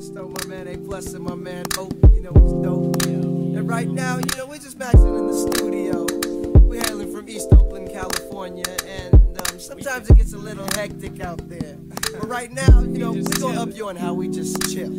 man Phesto, my man A and my man Oak. You know he's dope. And right now, you know, we're just maxing in the studio. We're hailing from East Oakland, California, and um, sometimes it gets a little hectic out there. But right now, you know, we're gonna up you on how we just chill.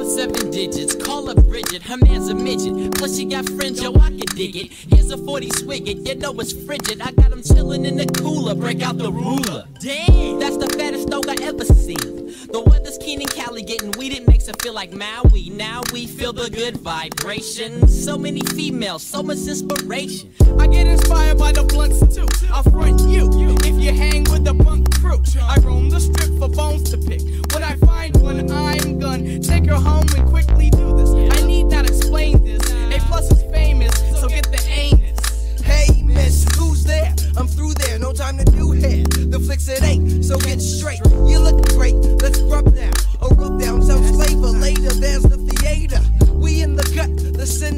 The seven digits, call up Bridget, her man's a midget. Plus she got friends, yo, I can dig it. Here's a 40 swig it, you know it's frigid. I got him chillin' in the cooler, break out the ruler. Damn, that's the fattest dog I ever seen. The weather's keen in Cali, getting weed, it makes it feel like Maui. Now we feel the good vibrations. So many females, so much inspiration. I get inspired by the blunts too. I'll front you if you hang with the punk crew. I roam the strip for bones to pick. When I find one, I'm gonna take her home and quickly do this. I need not explain this. A plus is famous, so get the anus. Hey, miss, who's there? I'm through there, no time to do hair. The flicks it ain't, so get straight. You look great, let's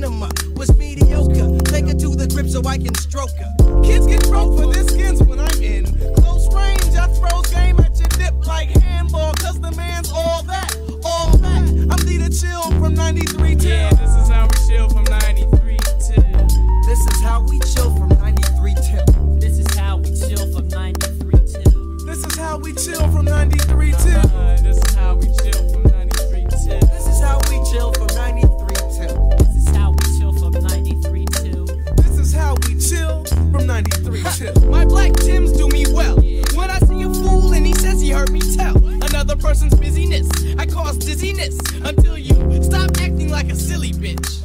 cinema was mediocre. Take her to the grip so I can stroke her. Kids get broke for their skins when I'm in close range. I throws game at your dip like handball, cause the man's all that, all that. I'm Dita Chill from 93 till. Yeah, this is how we chill from 93 till. This is how we chill from 93 till. This is how we chill from 93 till. This is how we chill from 93 till. Uh, this is how we chill from bitch.